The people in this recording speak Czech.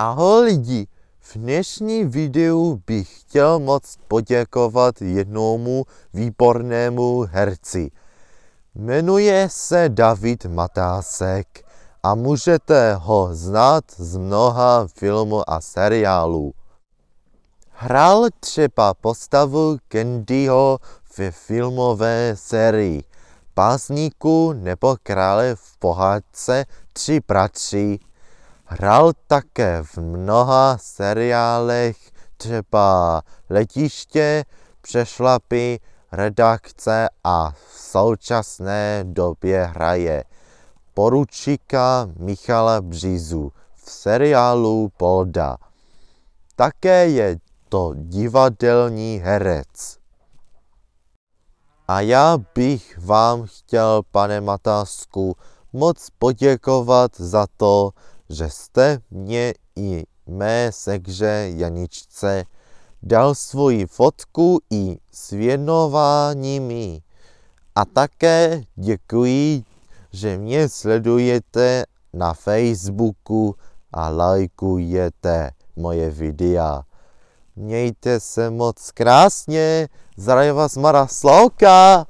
Ahoj lidi, v dnešní videu bych chtěl moc poděkovat jednomu výbornému herci. Jmenuje se David Matásek a můžete ho znát z mnoha filmů a seriálů. Hrál třeba postavu Candyho ve filmové sérii Pásníku nebo krále v pohádce Tři bratři Hrál také v mnoha seriálech, třeba Letiště, Přešlapy, Redakce a v současné době hraje poručíka Michala Břízu v seriálu Polda. Také je to divadelní herec. A já bych vám chtěl, pane Matásku, moc poděkovat za to, že jste mě i mé sekře Janičce dal svoji fotku i s věnováními. A také děkuji, že mě sledujete na Facebooku a lajkujete moje videa. Mějte se moc krásně, zdraví vás Mara Slouka!